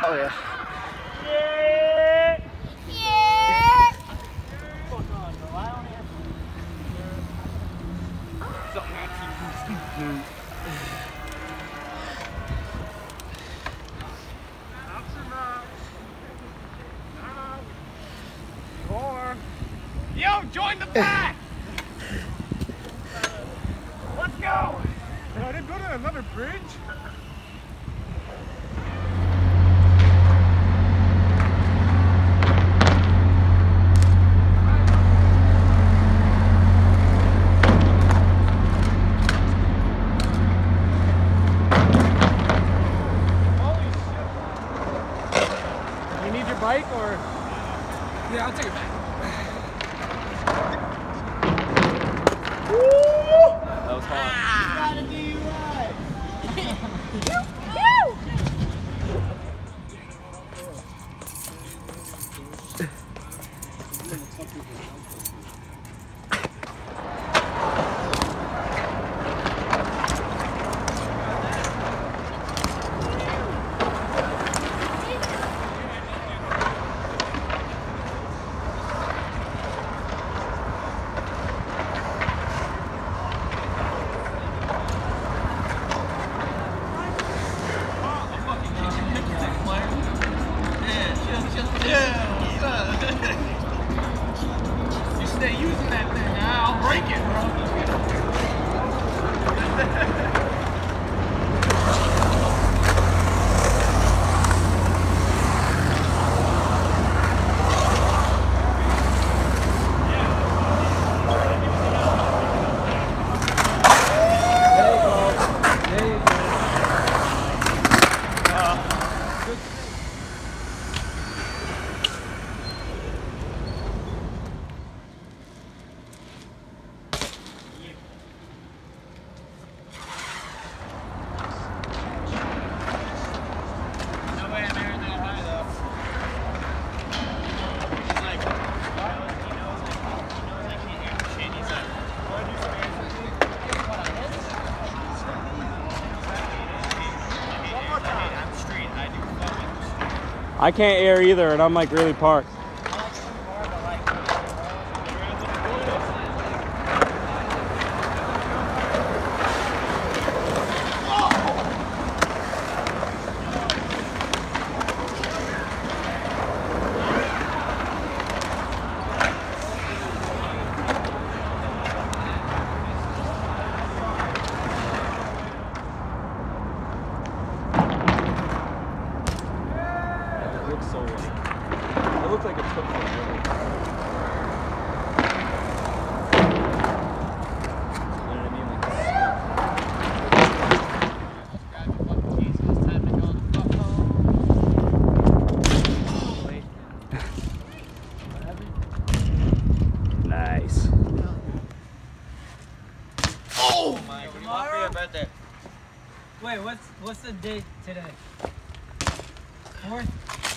Oh yeah. Yeah. Yeah. Fuck on. I only have something I keep boosting. Four. Yo, join the pack! Let's go! I didn't go to another bridge. Bike or? Yeah, I'll take it back. That was hot. You I can't air either, and I'm like really parked. So like it looks like it took forever. Wait, what's what's the date today? Fourth?